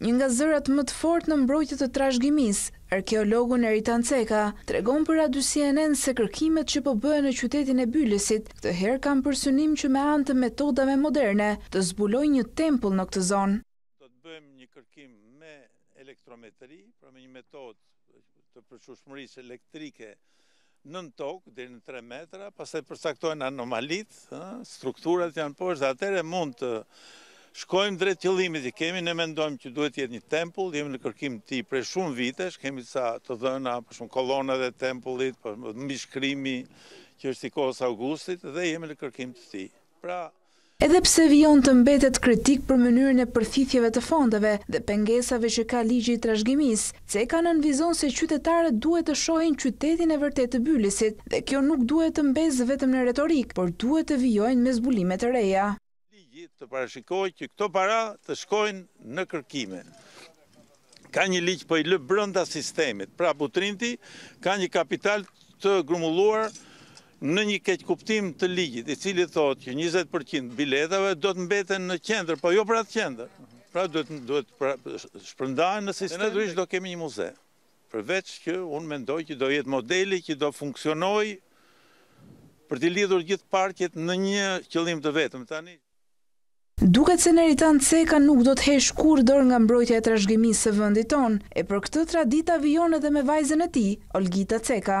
Një nga zërat më të fortë në mbrojtje të trashëgimisë, arkeologu Neritan Ceka, tregon për A2 CNN se kërkimet që po bëhen në qytetin e Bylisit këtë herë kanë për synim që me anë të metodave moderne të zbulojnë një tempull në këtë zonë. Do të bëjmë një kërkim me elektrometri, pra me një metodë të përshkueshmërisë elektrike, nën tokë deri në tre metra, pastaj përcaktohen anomalitë, strukturat janë poshtë dhe atëherë mund të shkojmë drejt qëllimit që kemi, ne mendojmë që duhet të jetë një tempull, jemi në kërkim të tij prej shumë vitesh, kemi disa të dhëna, për shembull kolonat e tempullit, për mbishkrimi që është i kohës Augustit dhe jemi në kërkim të tij. Pra, Edhe pse vijon të mbetet kritik për mënyrën e përthithjeve të fondeve dhe pengesave që ka ligji i trashëgimisë, Ceka nënvizon se qytetarët duhet të shohin qytetin e vërtetë të Bylisit dhe kjo nuk duhet të mbesë vetëm në retorikë, por duhet të vijojnë me zbulime të reja. Ligji të parashikojë që këto para të shkojnë në kërkime. Ka një ligj po i lë brenda sistemit. Pra Butrinti ka një kapital të grumbulluar në një keqkuptim të ligjit, i cili thotë që njëzet për qind të biletave do të mbeten në qendër, po jo për atë qendër. Pra duhet duhet pra, shpërndahen në sistem. Ne natyrisht do kemi një muze. Përveç që unë mendoj që do jetë modeli që do funksionojë për t'i lidhur gjithë parqet në një qëllim të vetëm tani. Duket se Neritan Ceka nuk do të heqë kurrë dorë nga mbrojtja e trashëgimisë së vendit tonë, e për këtë tradita vijon edhe me vajzën e tij, Olgita Ceka.